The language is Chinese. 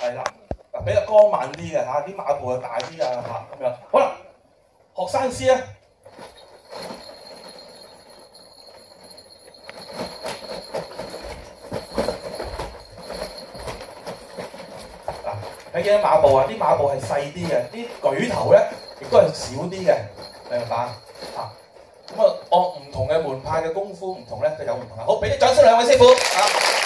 係啦，嗱比較光猛啲嘅嚇，啲馬步又大啲啊嚇咁樣。好啦，學生師咧，嗱睇幾馬步啊？啲馬步係細啲嘅，啲舉頭咧亦都係少啲嘅，明白啊？咁啊，按唔同嘅門派嘅功夫唔同咧，就有唔同！好，俾啲掌聲兩位師傅啊！